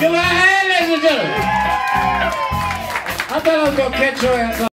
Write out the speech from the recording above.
Give her hand, ladies and gentlemen. I thought I was going to catch your ass